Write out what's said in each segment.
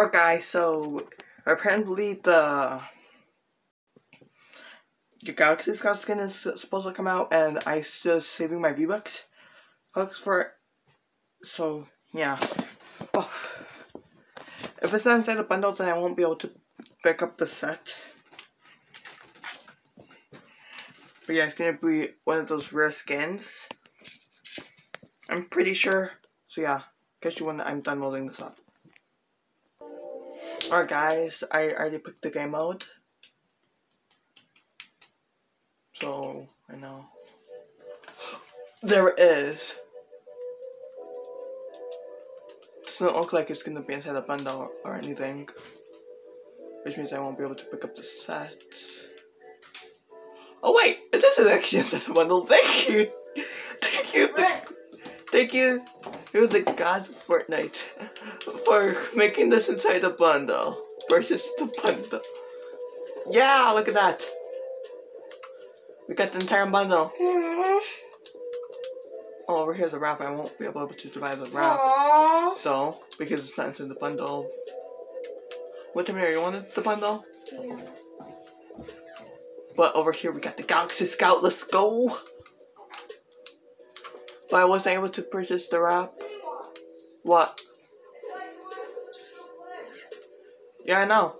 Alright guys, so apparently the the Galaxy Scout skin is supposed to come out and I still saving my V-Bucks hooks for it. So yeah. Oh. If it's not inside the bundle then I won't be able to pick up the set. But yeah, it's gonna be one of those rare skins. I'm pretty sure. So yeah, catch you when I'm done loading this up. Alright guys, I already picked the game mode. So, I know. There it is. Doesn't look like it's gonna be inside a bundle or anything. Which means I won't be able to pick up the sets. Oh wait, this is actually inside the bundle. Thank you! Thank you! Thank you, you're the god of Fortnite, for making this inside the bundle. Versus the bundle. Yeah, look at that. We got the entire bundle. Mm-hmm. Oh, over here's a wrap. I won't be able to survive the wrap, though, because it's not inside the bundle. What, Tamir, you wanted the bundle? Yeah. But over here, we got the Galaxy Scout. Let's go. But I wasn't able to purchase the wrap. What? Yeah, I know.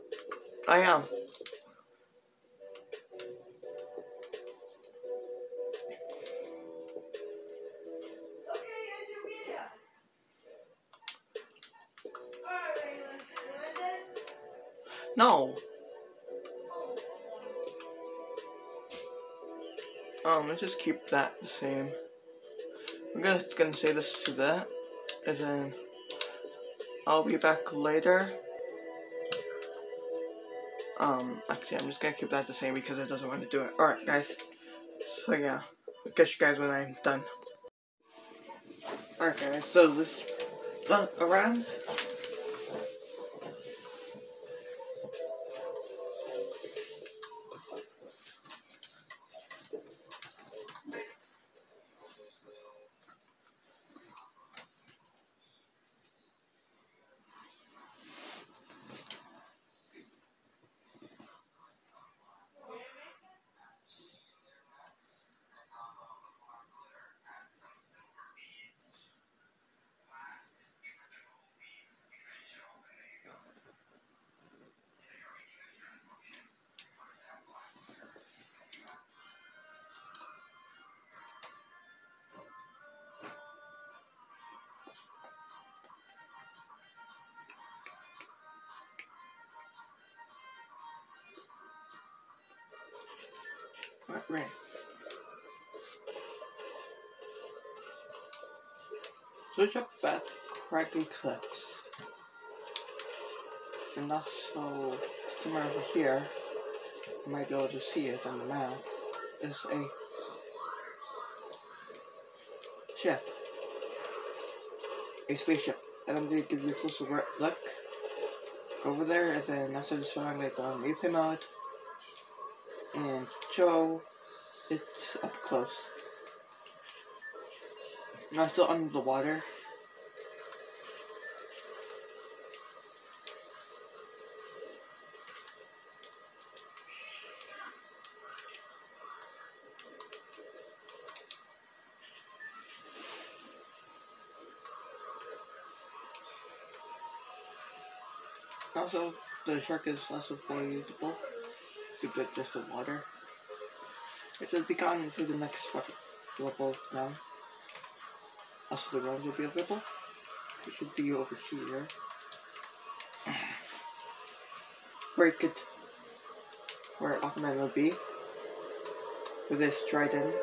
I am. No. Um, let's just keep that the same. I'm just gonna say this to that, and then I'll be back later. Um, actually, I'm just gonna keep that the same because it doesn't want to do it. Alright, guys. So, yeah. I'll catch you guys when I'm done. Alright, guys. So, this done around. Right. Switch up at Craggy Cliffs. And also, somewhere over here, you might be able to see it on the map, is a ship. A spaceship. And I'm going to give you a closer look. Go over there, and then after this one, I'm going to go on replay mode and show it's up close. Now still under the water. Also, the shark is less avoidable to get just the water. It will be gone through the next level now. Also the ground will be available. It should be over here. Where it could where Aquaman will be. With this trident.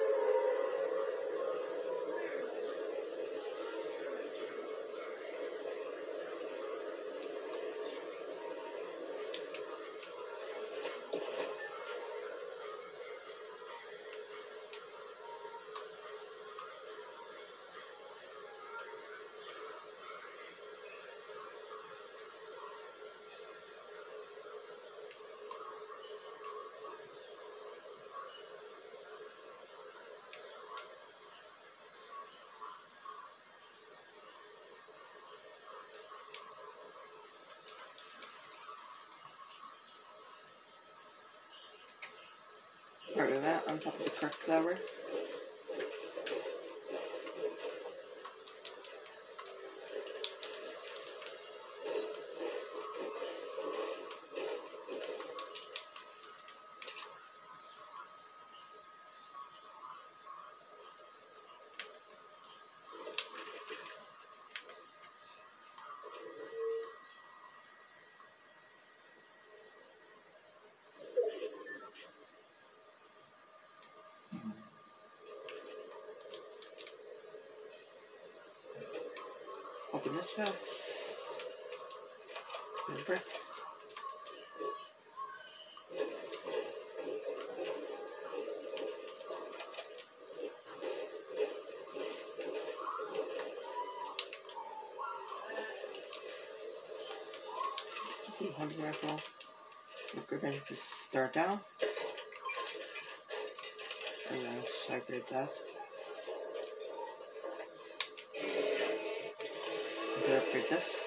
That on top of the correct flower. Open the chest. And breath. Hunting rifle. We're going to start down. And then separate that. Gonna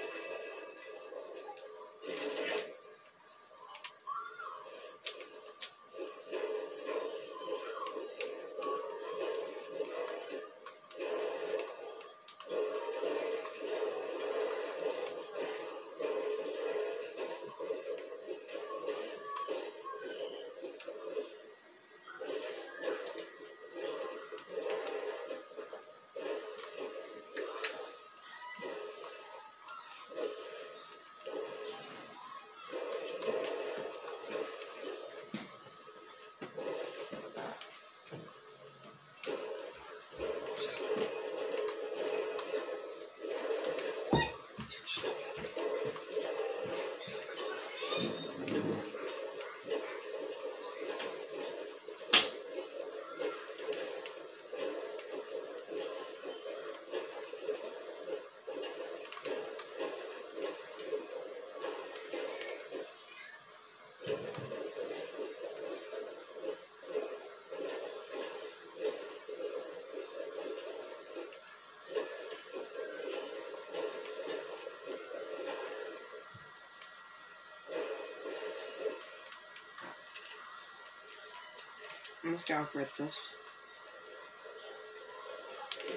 I'm just gonna this.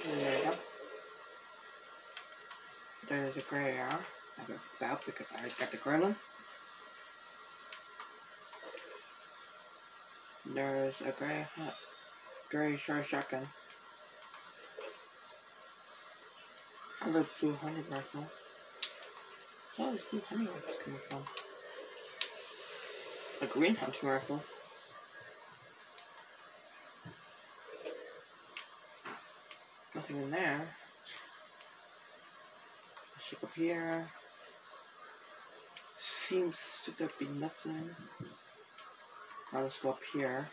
There we go. There's a gray arrow. I got out because I got the gremlin. There's a gray, gray short shotgun. Another blue hunting rifle. Where is blue hunting rifles coming from? A green hunting rifle. Nothing in there. Check up here. Seems to be nothing. Now let's go up here.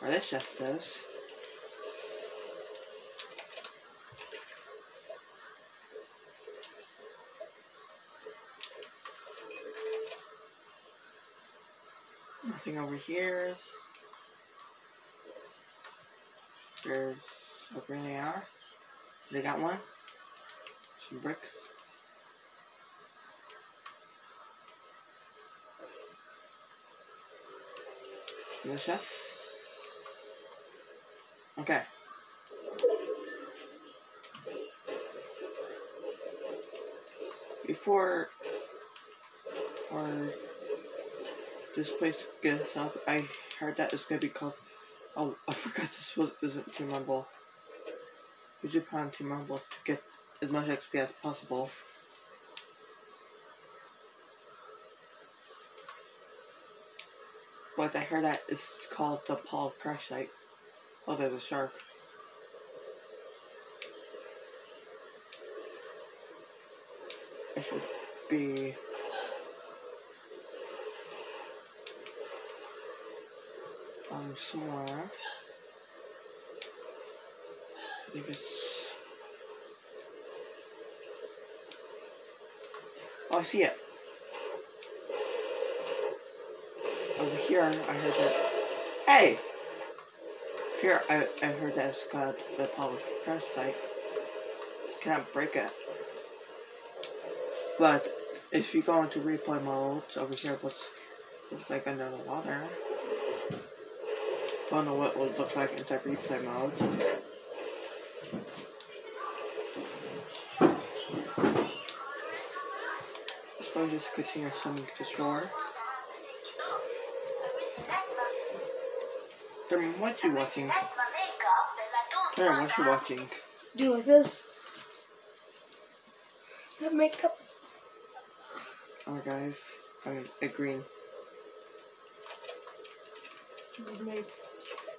Where this chest is. Nothing over here. There's Where they are. They got one. Some bricks. The chest. Okay. Before or this place gets up, I heard that it's gonna be called. Oh, I forgot this was isn't Team Rumble. Use your pound Team Rumble to get as much XP as possible. But I heard that it's called the Paul Crash Site. Oh, there's a shark. It should be um somewhere. Oh I see it. Over here I heard that Hey! Here I, I heard that it's got the public crash site. Cannot break it. But if you go into replay mode over here what's looks like another water. I don't know what it would look like inside replay mode. This one just continue swimming to shore. Darren, what you watching? Darren, what you watching? Do you like this? That makeup. Alright guys, I'm a green.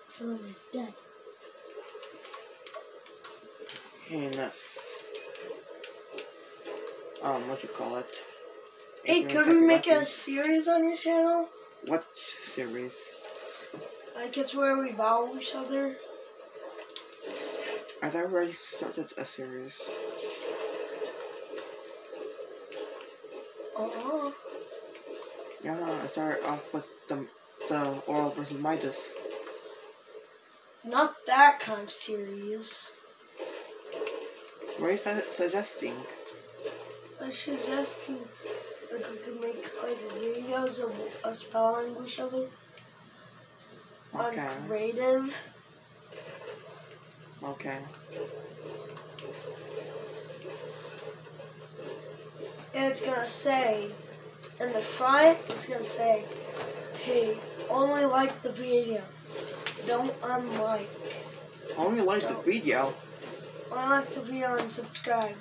Phone is dead. Uh, um, what you call it? Hey, could we make a series on your channel? What series? Like it's where we battle each other. I've already started a series. Uh-uh. Yeah, I started off with the the Oral versus Midas. Not that kind of series. What are you su- suggesting? I'm suggesting like we could make like videos of us battling each other Okay, on creative. okay. And it's gonna say in the front, it's gonna say, "Hey, only like the video, don't unlike. Only like the Don't. video. Like the video and subscribe.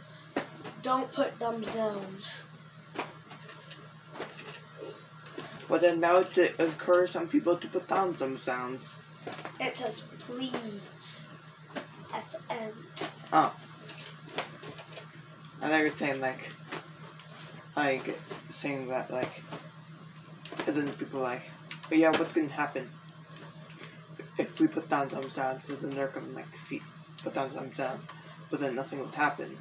Don't put thumbs downs." But then now to encourage some people to put down thumbs downs. It says please at the end. Oh. I thought you were saying like, like saying that like, and then people like, oh yeah, what's gonna happen if we put down thumbs down? So then they're gonna like see, put down thumbs down, but then nothing would happen.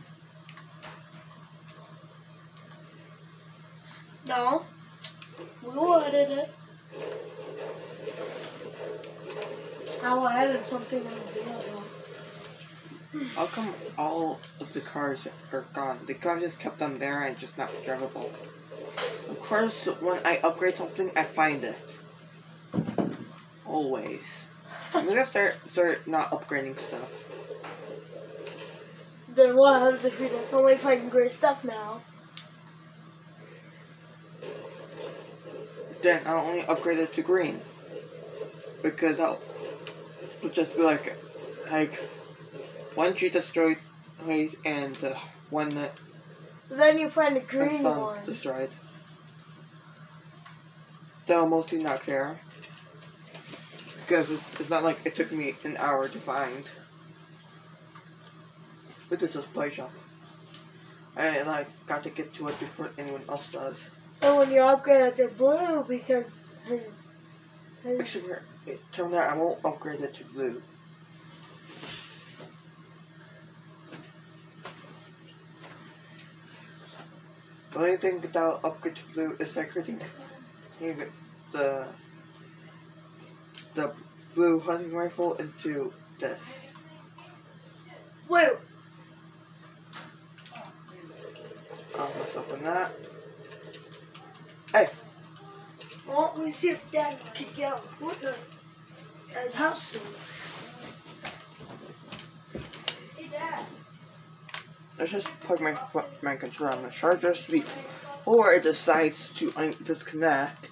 No, we will edit it. I will edit something in the video. How come all of the cars are gone? The have just kept them there and just not drivable. Of course, when I upgrade something, I find it. Always. I'm gonna start start not upgrading stuff. Then what happens if you're just only finding great stuff now? Then I'll only upgrade it to green. Because I'll it'll just be like like one tree destroyed and uh, one that Then you find a the green one. destroyed. They'll mostly not care. Because it's not like it took me an hour to find. Look at this play shop. I like got to get to it before anyone else does. And when you upgrade it to blue because his, his Actually, it turned out I won't upgrade it to blue. The only thing that I'll upgrade to blue is you get the the blue hunting rifle into this. wait, Let's open that. Hey, well, let me see if Dad can get out of Fortnite at his house soon. Hey, Dad. let's just plug my my controller on the charger so or it decides to un- disconnect.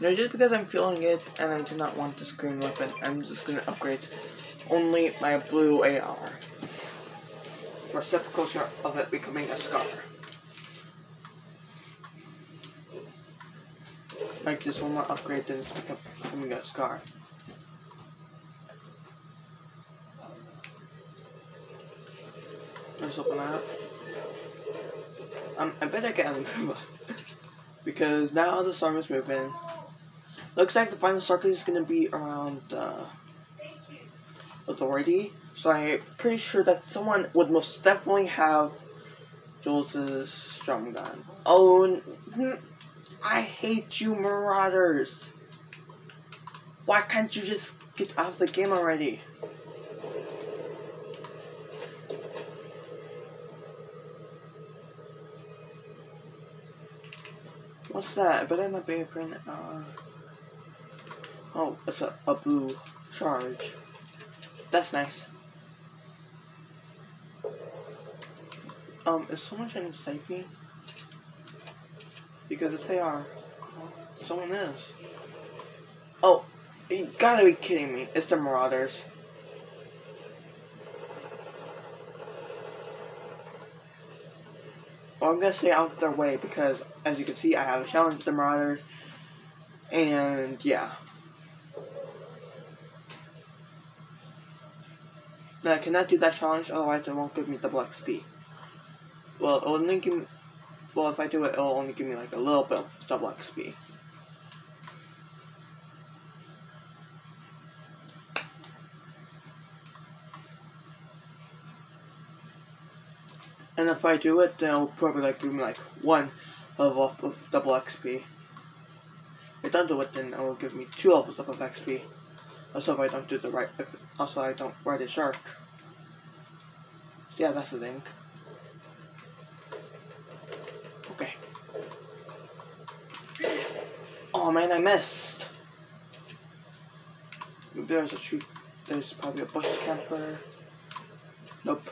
No, just because I'm feeling it and I do not want this green weapon, I'm just gonna upgrade only my blue AR. A step of it becoming a scar. Like this one more upgrade, then it's becoming a scar. Let's open that. Um, I get on the move because now the storm is moving. Looks like the final circuit is gonna be around uh, authority. So I'm pretty sure that someone would most definitely have Jules' gun. Oh, I hate you, Marauders. Why can't you just get out of the game already? What's that? It better not be a uh... Oh, it's a, a blue charge. That's nice. Um, is someone trying to snipe me? Because if they are, someone is. Oh, you gotta be kidding me. It's the Marauders. Well, I'm gonna stay out of their way because, as you can see, I have a challenge with the Marauders. And, yeah. Now, I cannot do that challenge, otherwise it won't give me double XP. Well, it'll only give me... Well, if I do it, it'll only give me, like, a little bit of double XP. And if I do it, then it'll probably like give me like one level up of double XP. If I don't do it, then it will give me two levels up of XP. Also, if I don't do the right, if, also I don't ride a shark. Yeah, that's the thing. Okay. Oh man, I missed. There's a tree. There's probably a bush camper. Nope.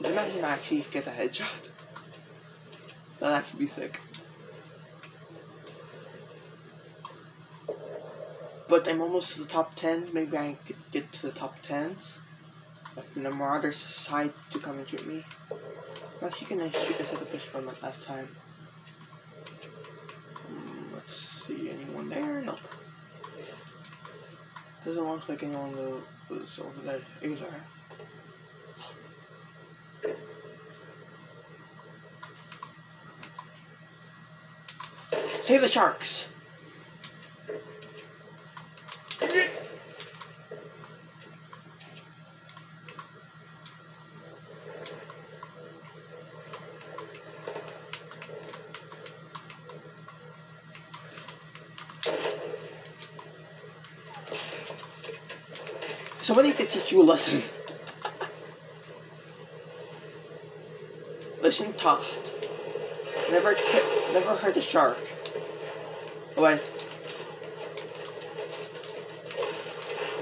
Imagine I actually get a headshot. That'd actually be sick. But I'm almost to the top 10. Maybe I could get to the top 10s. If the Marauders decide to come and shoot me. I'm actually gonna shoot this at the bush from last time. Um, let's see, anyone there? Nope. Doesn't look like anyone was over there either. Save the sharks! Somebody to teach you a lesson. Listen taught. Never, never hurt a shark. Oh wait.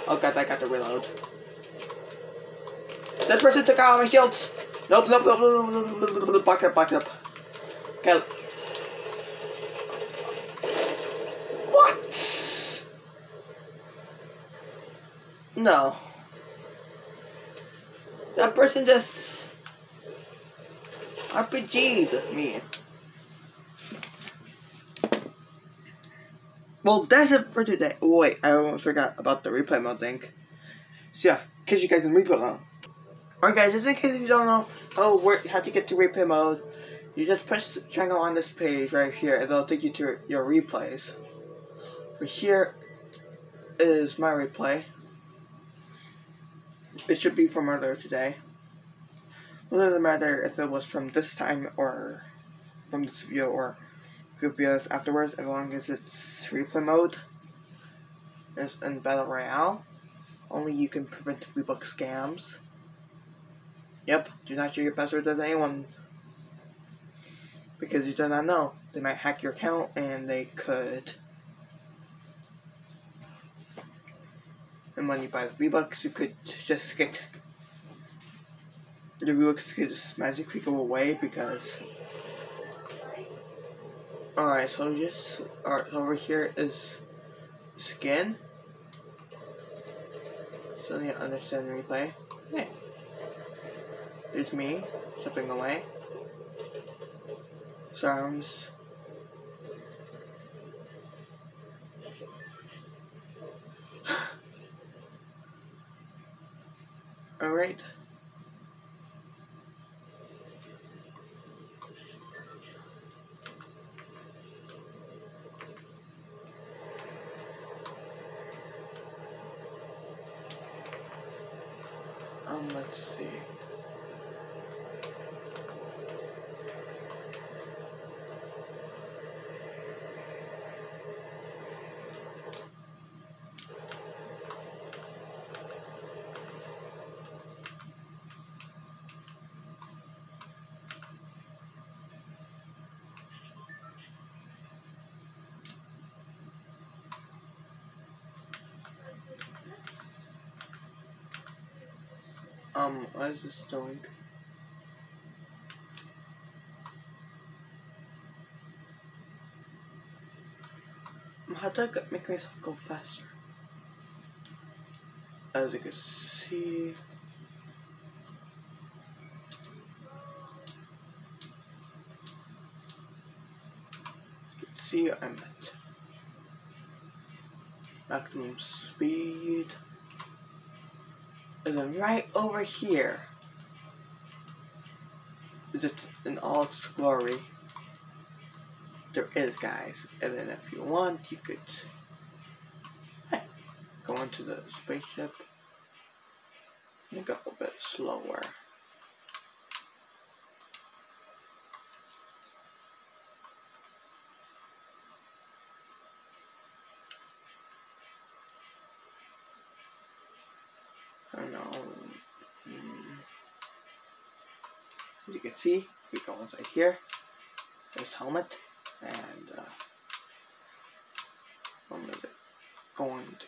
Oh god, I got to reload. This person took out my shields! Nope, nope, nope, nope, nope, nope, nope, back up, back up. Okay. What? No. That person just RPG'd me. Well, that's it for today. Oh, wait, I almost forgot about the replay mode thing. So yeah, in case you guys can replay mode. Alright guys, just in case you don't know oh, where, how to get to replay mode, you just press triangle on this page right here and it'll take you to your replays. For here is my replay. It should be from earlier today. It doesn't matter if it was from this time or from this video or videos afterwards as long as it's replay mode it's in Battle Royale. Only you can prevent V-Buck scams. Yep, do not share your passwords with anyone. Because you do not know. They might hack your account and they could. And when you buy the V-Bucks, you could just get the V-Bucks could just magically go away because Alright, so just alright, so over here is skin. So you understand the replay. Okay. It's me, stepping away. Sounds. Alright. Um, Um, what is just doing? How do I make myself go faster? As you can see, see I'm at maximum speed. And then right over here is it in all its glory. There is guys. And then if you want you could go into the spaceship and go a bit slower. Go here. This helmet, and uh, I'm going to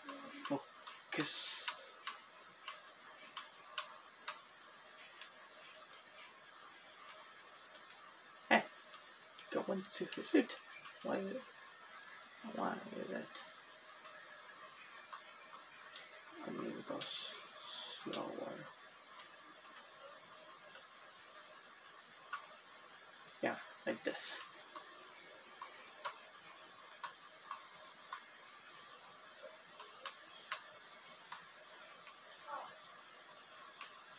focus. Hey, go into the suit. Why is it? Why is it? I'm gonna go slower. Yeah, like this.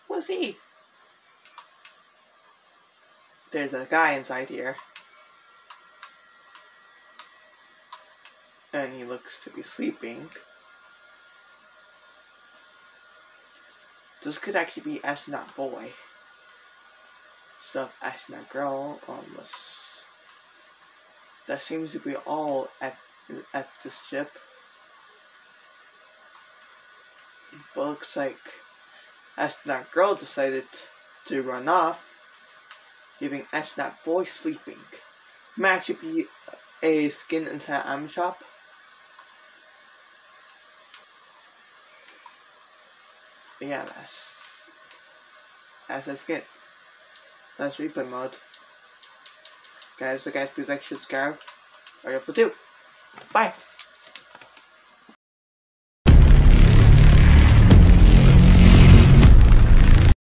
What's he? There's a guy inside here. And he looks to be sleeping. This could actually be astronaut boy. Stuff astronaut girl. Um, this- that seems to be all at at the ship. But looks like astronaut girl decided to run off, giving leaving astronaut boy sleeping. Might actually be a skin inside Am shop. Yeah, that's that's a skin. That's replay mode. Guys, the guys, please like, subscribe. Or you have to do. Bye.